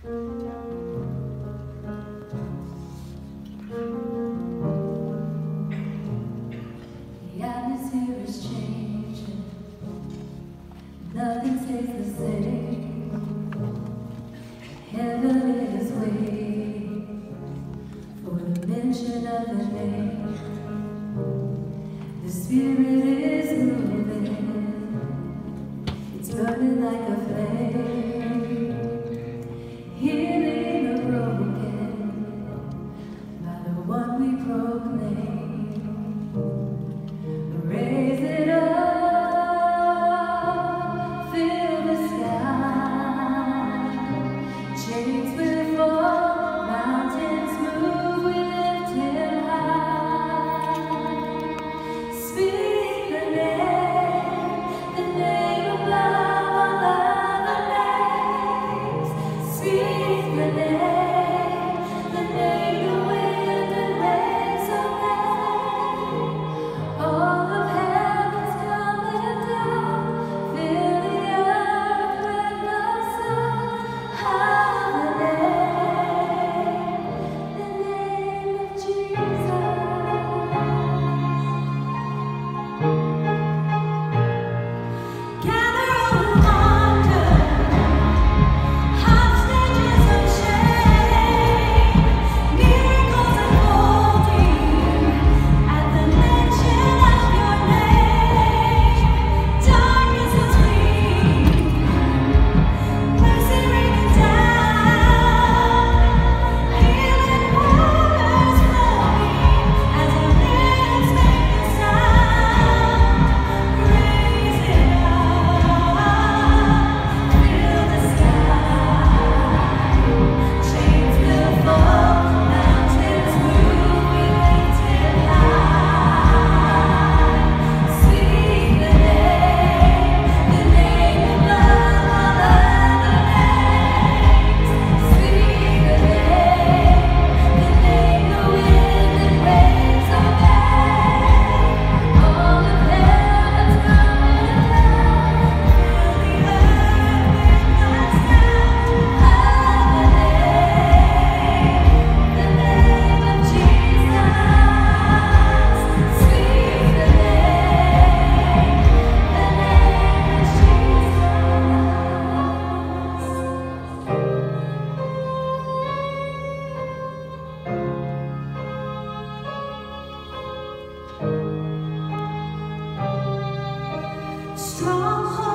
The atmosphere is changing. Nothing stays the same. Heaven is waiting for the mention of name. The spirit is moving. It's burning like a 네. stronghold.